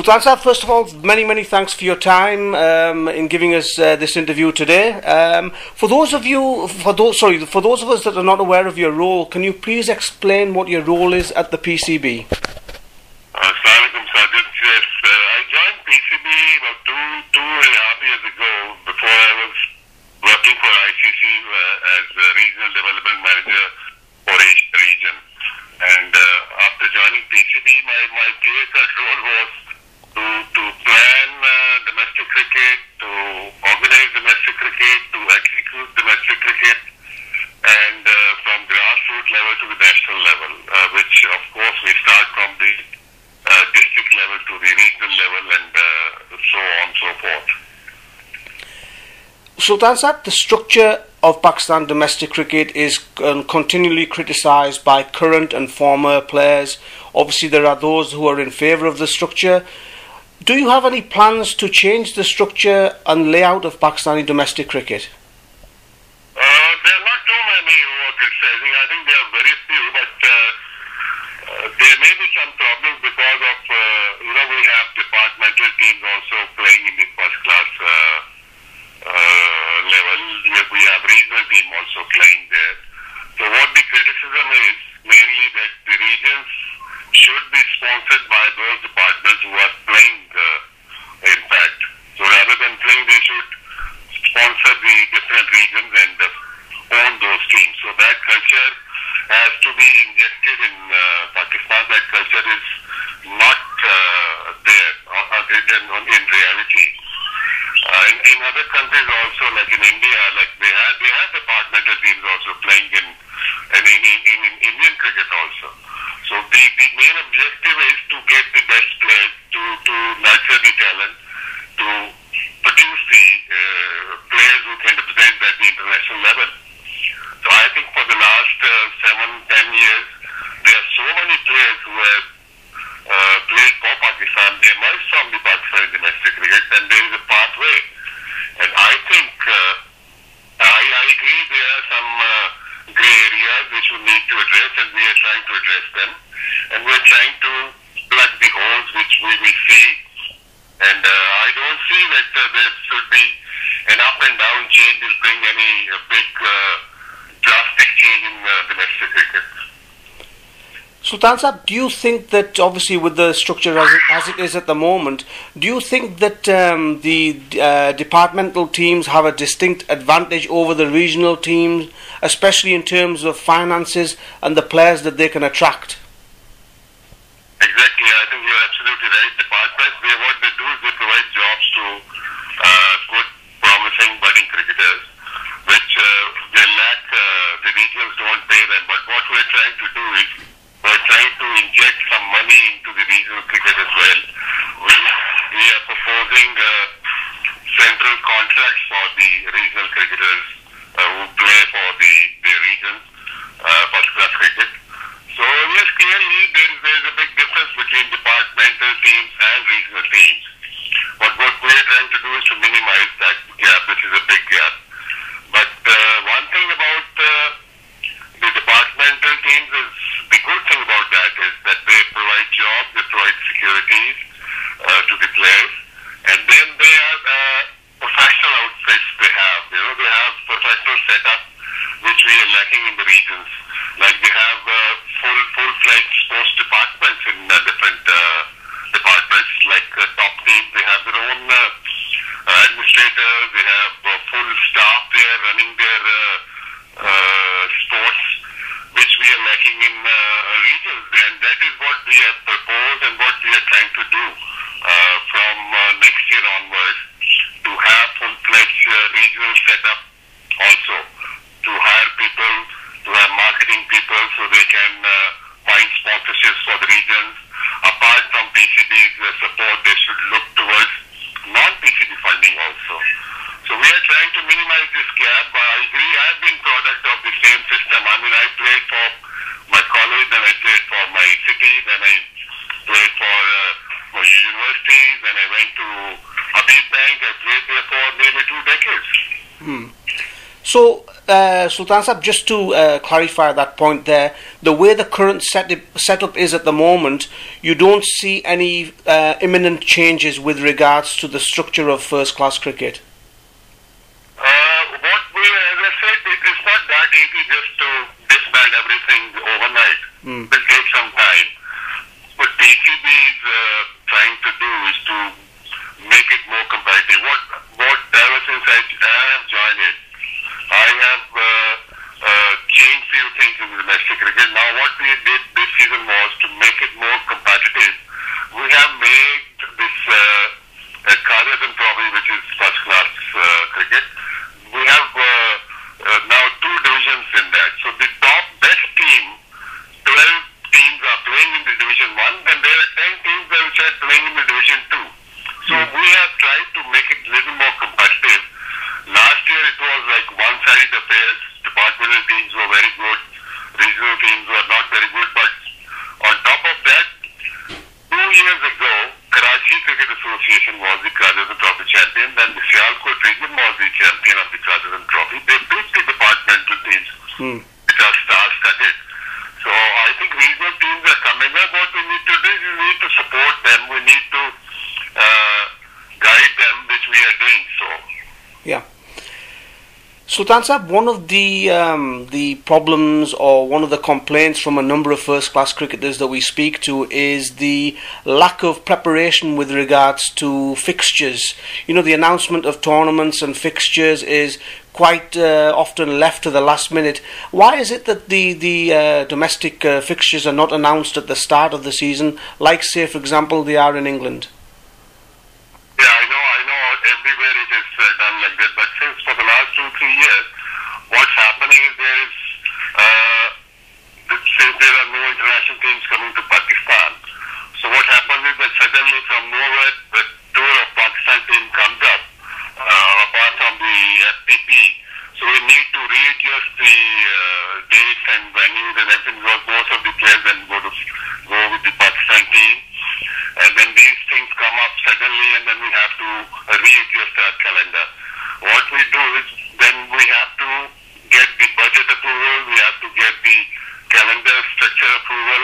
Sultan Sahib, first of all, many, many thanks for your time um, in giving us uh, this interview today. Um, for those of you, for those, sorry, for those of us that are not aware of your role, can you please explain what your role is at the PCB? Assalamualaikum, Sajid. Yes, uh, I joined PCB about two, two and a half years ago before I was working for ICC as a regional development manager for Asia region. And uh, after joining PCB, my, my clear role was to, to plan uh, domestic cricket, to organize domestic cricket, to execute domestic cricket, and uh, from grassroots level to the national level, uh, which of course we start from the uh, district level to the regional level and uh, so on and so forth. Sultan Sahib, the structure of Pakistan domestic cricket is um, continually criticised by current and former players. Obviously, there are those who are in favour of the structure. Do you have any plans to change the structure and layout of Pakistani domestic cricket? Uh, there are not too many who are criticizing. I think there are very few, but uh, uh, there may be some problems because of, uh, you know, we have departmental teams also playing in the first class uh, uh, level. We we have regional team also playing there. So what the criticism is mainly that the regions should be sponsored by those departments who are playing in fact. So rather than playing, they should sponsor the different regions and own those teams. So that culture has to be injected in uh, Pakistan. That culture is not uh, there uh, uh, in reality. In, in other countries also, like in India, like they have they have departmental teams also playing in, in, in, in Indian cricket also. So the, the main objective is to get the best players, to, to nurture the talent, to produce the uh, players who can represent at the international level. So I think for the last uh, seven, ten years, there are so many players who have uh, played for Pakistan. They emerged from the Pakistani domestic cricket, and there is a pathway. And I think uh, I, I agree there are some uh, gray areas which we need to address, and we are trying to address them. And we are trying to plug the holes which we, we see. And uh, I don't see that uh, there should be an up and down change will bring any uh, big uh, drastic change in uh, domestic cricket. Sultan Sahib, do you think that obviously with the structure as it, as it is at the moment, do you think that um, the uh, departmental teams have a distinct advantage over the regional teams, especially in terms of finances and the players that they can attract? Exactly, I think you're absolutely right. Departments, they what they do is they provide jobs to uh, good, promising budding cricketers, which uh, they lack. Uh, the regionals don't pay them. But what we're trying to do is we're trying to inject some money into the regional cricket as well. We we are proposing uh, central contracts for the regional cricketers uh, who play for the the regions, uh, first class cricket. So yes, clearly there is, there is a big difference between departmental teams and regional teams. But what we are trying to do is to minimize that gap, which is a big gap. But uh, one thing about uh, the departmental teams is the good thing about that is that they provide jobs, they provide securities uh, to the players, and then they are uh, professional outfits they have. You know, they have professional setup which we are lacking in the regions. Like they have uh, full full fledged sports departments in uh, different uh, departments. Like uh, top teams, they have their own uh, uh, administrators. They have uh, full staff there running their uh, uh, sports, which we are lacking in uh, regions. And that is what we have proposed and what we are trying to do uh, from uh, next year onwards to have full-fledged uh, regional setup also to hire people, to have marketing people so they can uh, find sponsorships for the regions. Apart from PCB's uh, support, they should look towards non-PCB funding also. So we are trying to minimize this gap. But I agree, I've been product of the same system. I mean, I played for my college, then I played for my city, then I played universities, then I went to Habib Bank. I played there for nearly two decades. So, uh, Sultan Sahib, just to uh, clarify that point there, the way the current setup, setup is at the moment, you don't see any uh, imminent changes with regards to the structure of first class cricket. Uh, what we, as I said, it is not that easy just to disband everything overnight. Mm. It will take some time. PCB uh, trying to do is to make it more competitive. What, what ever since I, I have joined it, I have uh, uh, changed few things in domestic cricket. Now, what we did this season was to make it more competitive. We have made this uh, uh, Quaid-e-Azam Trophy, which is first class uh, cricket. We have uh, uh, now two divisions in that. So the top best team, 12 teams are playing in the division 1 and there are 10 teams that which are playing in the division 2. So we have tried to make it a little more competitive. Last year it was like one-sided affairs. Departmental teams were very good. Regional teams were not very good. But on top of that, two years ago, Karachi Cricket Association was the Quaid-e-Azam Trophy champion and the Sialkot region was the champion of the Quaid-e-Azam Trophy. They beat the departmental teams, Hmm. which are star-studded. So I think regional teams are coming up. What we need to do is we need to support them. We need to uh, guide them, which we are doing so. Yeah. Sultan Sahib, one of the um, the problems or one of the complaints from a number of first class cricketers that we speak to is the lack of preparation with regards to fixtures. You know, the announcement of tournaments and fixtures is quite uh, often left to the last minute. Why is it that the the uh, domestic uh, fixtures are not announced at the start of the season, like say, for example, they are in England? Yeah, I know, I know. Everywhere it is uh, done like that. But since for the last two, years, what's happening is there is, uh, since there are no international teams coming to Pakistan, so what happens is that suddenly from nowhere the tour of Pakistan team comes up, uh, apart from the FTP. So we need to readjust the uh, dates and venues and everything because most of the players then go to go with the Pakistan team. And then these things come up suddenly and then we have to uh, readjust our calendar. What we do is then we have to get the budget approval, we have to get the calendar structure approval.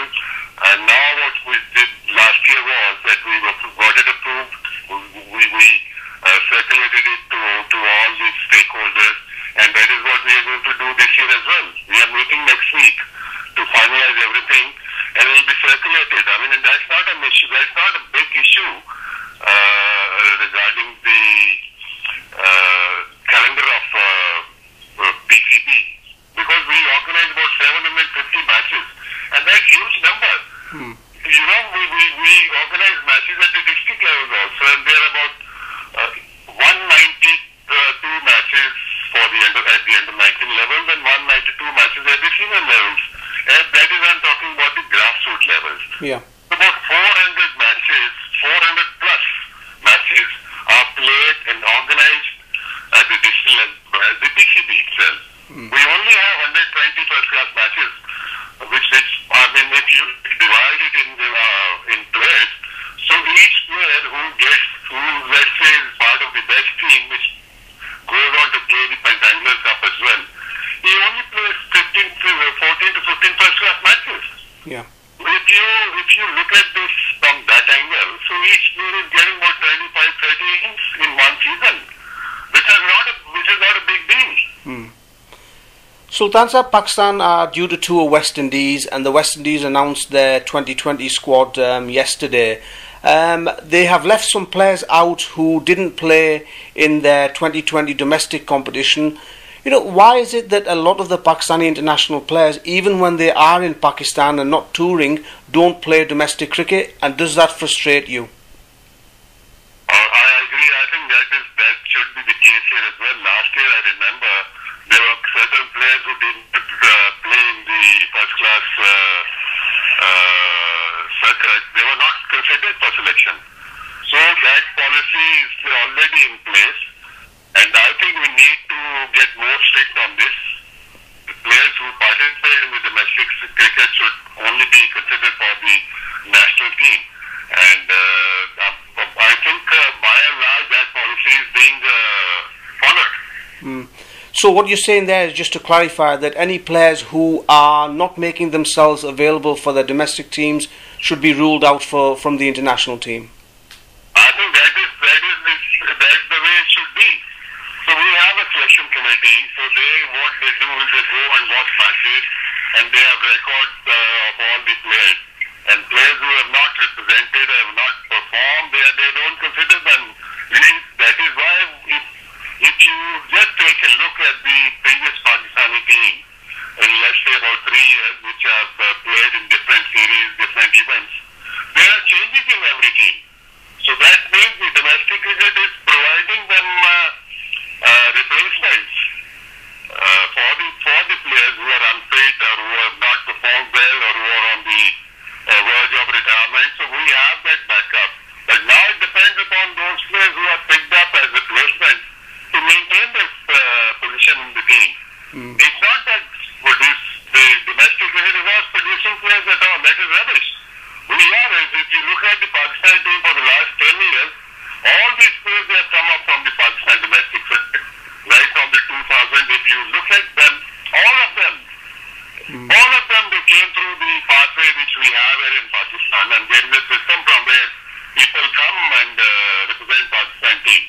And now what we did last year was that we were got it approved, we, we uh, circulated it to, to all the stakeholders and that is what we are going to do this year as well. We are meeting next week to finalize everything and it will be circulated. I mean, and that's not an issue, that's not a big issue uh, regarding the uh, calendar of uh, uh, PCB because we organize about 750 matches and that's huge number. You know, we, we, we organize matches at the district level also and there are about uh, 192 matches for the under, at the under 19 levels and 192 matches at the senior levels. And that is I'm talking about the grassroots levels. Yeah. About 400 matches, 400 plus matches are played and organized at the district level, at the PCB itself. We only have 120 first class matches, which is, I mean, if you divide it in, uh, in players, so each player who gets, who let's say is part of the best team, which goes on to play the Pentangular Cup as well, he only plays 15 to, uh, 14 to 15 first class matches. Yeah. If you if you look at this from that angle, so each player is getting about 25, 30 innings in one season, which is not a which is not a big deal. Sultan Pakistan are due to tour West Indies, and the West Indies announced their 2020 squad um, yesterday. Um, they have left some players out who didn't play in their 2020 domestic competition. You know, why is it that a lot of the Pakistani international players, even when they are in Pakistan and not touring, don't play domestic cricket, and does that frustrate you? Uh, I agree. I think that is that should be the case here as well. Last year, I remember there were certain players who didn't uh, play in the first class uh, uh, circuit. They were not considered for selection. So that policy is already in place, and I think we need to get more strict on this. Players who participate in the domestic cricket should only be considered for the national team. And uh, I think uh, by and large that policy is being uh, followed. So what you're saying there is just to clarify that any players who are not making themselves available for their domestic teams should be ruled out for from the international team. I think that is that is the, that's the way it should be. So we have a selection committee. So they what they do is they go and watch matches, and they have records uh, of all the players. And players who have not represented, have not performed, they they don't consider them. That is why if, if you just take a look at the previous Pakistani team in let's say about three years, which have uh, played in different series, different events, there are changes in every team. So that means the domestic cricket is providing them uh, uh, replacements uh, for the for the players who are unfit or who have not performed well or who are on the uh, verge of retirement. So we have that backup. But now it depends upon those players who are picked up as replacements to maintain this uh, position in the team. It's not that produce, the domestic cricket is not producing players at all. That is rubbish. We are, if you look at the Pakistan team for the last 10 years, all these players they have come up from the Pakistan domestic cricket. Right from the 2000, if you look at them, all of them, all of them, they came through the pathway which we have here in Pakistan, and there is a system from where people come and uh, represent Pakistan team.